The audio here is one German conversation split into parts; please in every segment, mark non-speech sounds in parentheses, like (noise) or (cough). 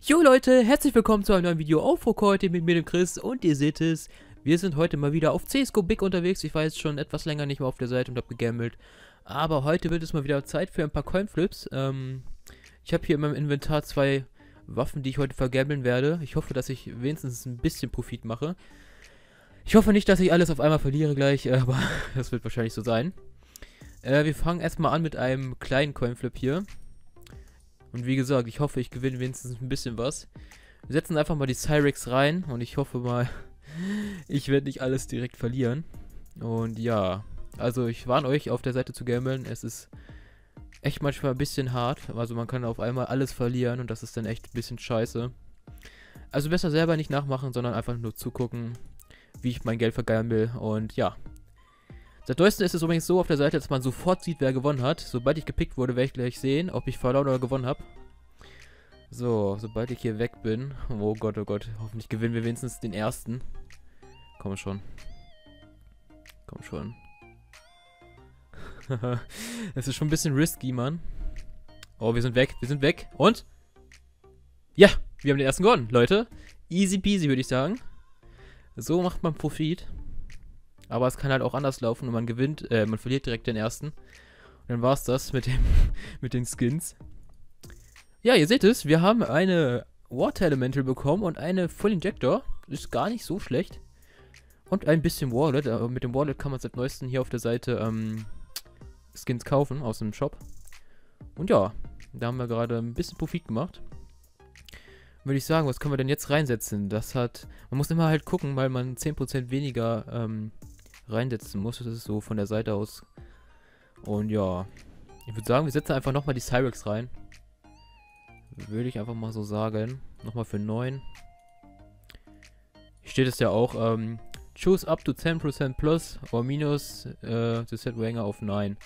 Jo Leute, herzlich willkommen zu einem neuen Video auf heute mit mir dem Chris und ihr seht es, wir sind heute mal wieder auf CSGO Big unterwegs. Ich war jetzt schon etwas länger nicht mehr auf der Seite und habe gegambelt, aber heute wird es mal wieder Zeit für ein paar Coinflips. Ähm, ich habe hier in meinem Inventar zwei Waffen, die ich heute vergambeln werde. Ich hoffe, dass ich wenigstens ein bisschen Profit mache. Ich hoffe nicht, dass ich alles auf einmal verliere gleich, (laughs) aber das wird wahrscheinlich so sein. Äh, wir fangen erstmal an mit einem kleinen Coinflip hier. Und wie gesagt, ich hoffe, ich gewinne wenigstens ein bisschen was. Wir setzen einfach mal die Cyrex rein und ich hoffe mal, (laughs) ich werde nicht alles direkt verlieren. Und ja, also ich warne euch, auf der Seite zu gambeln. Es ist echt manchmal ein bisschen hart. Also man kann auf einmal alles verlieren und das ist dann echt ein bisschen scheiße. Also besser selber nicht nachmachen, sondern einfach nur zugucken, wie ich mein Geld vergamble. Und ja, Seit neuestem ist es übrigens so auf der Seite, dass man sofort sieht, wer gewonnen hat. Sobald ich gepickt wurde, werde ich gleich sehen, ob ich verloren oder gewonnen habe. So, sobald ich hier weg bin. Oh Gott, oh Gott. Hoffentlich gewinnen wir wenigstens den ersten. Komm schon. Komm schon. (laughs) das ist schon ein bisschen risky, Mann. Oh, wir sind weg. Wir sind weg. Und? Ja, wir haben den ersten gewonnen, Leute. Easy peasy, würde ich sagen. So macht man Profit. Aber es kann halt auch anders laufen und man gewinnt, äh, man verliert direkt den ersten. Und dann war es das mit, dem, (laughs) mit den Skins. Ja, ihr seht es, wir haben eine Water Elemental bekommen und eine Full Injector. Ist gar nicht so schlecht. Und ein bisschen Wallet. Aber mit dem Wallet kann man seit neuestem hier auf der Seite ähm, Skins kaufen aus dem Shop. Und ja, da haben wir gerade ein bisschen Profit gemacht. Würde ich sagen, was können wir denn jetzt reinsetzen? Das hat. Man muss immer halt gucken, weil man 10% weniger ähm, reinsetzen muss. Das ist so von der Seite aus. Und ja, ich würde sagen, wir setzen einfach nochmal die Cyrex rein. Würde ich einfach mal so sagen. Nochmal für 9. Hier steht es ja auch, ähm, choose up to 10% plus or minus äh, to set Ranger auf 9.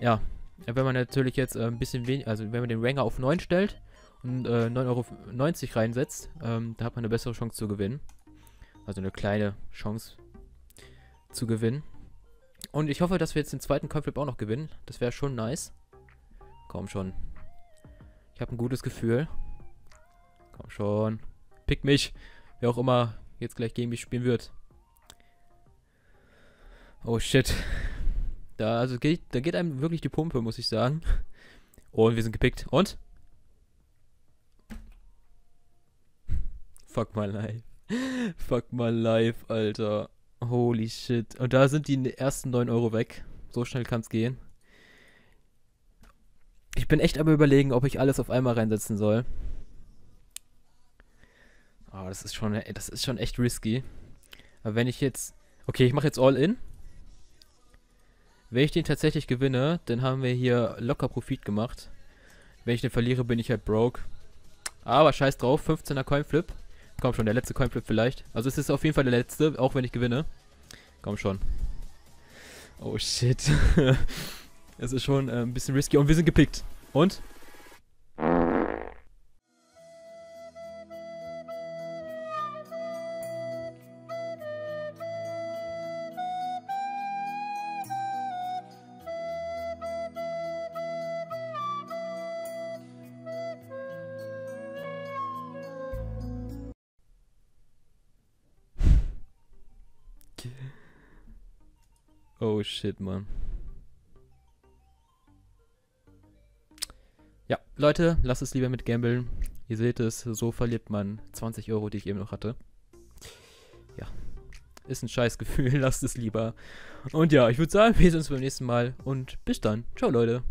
Ja, wenn man natürlich jetzt äh, ein bisschen weniger, also wenn man den Ranger auf 9 stellt und äh, 9,90 Euro reinsetzt, ähm, da hat man eine bessere Chance zu gewinnen. Also eine kleine Chance zu gewinnen. Und ich hoffe, dass wir jetzt den zweiten Coinflip auch noch gewinnen. Das wäre schon nice. Komm schon. Ich habe ein gutes Gefühl. Komm schon. Pick mich. Wer auch immer jetzt gleich gegen mich spielen wird. Oh shit. Da, also geht, da geht einem wirklich die Pumpe, muss ich sagen. Und wir sind gepickt. Und? Fuck my life. (laughs) Fuck my life, Alter. Holy shit. Und da sind die ersten 9 Euro weg. So schnell kann es gehen. Ich bin echt aber überlegen, ob ich alles auf einmal reinsetzen soll. Oh, das ist schon, das ist schon echt risky. Aber wenn ich jetzt... Okay, ich mache jetzt all in. Wenn ich den tatsächlich gewinne, dann haben wir hier locker Profit gemacht. Wenn ich den verliere, bin ich halt broke. Aber scheiß drauf, 15er Coinflip. Komm schon, der letzte Coinflip vielleicht. Also es ist auf jeden Fall der letzte, auch wenn ich gewinne. Komm schon. Oh shit. (laughs) es ist schon äh, ein bisschen risky. Und wir sind gepickt. Und? Oh shit, Mann. Ja, Leute, lasst es lieber mit Gambeln. Ihr seht es, so verliert man 20 Euro, die ich eben noch hatte. Ja, ist ein scheiß Gefühl, (laughs) lasst es lieber. Und ja, ich würde sagen, wir sehen uns beim nächsten Mal und bis dann. Ciao, Leute.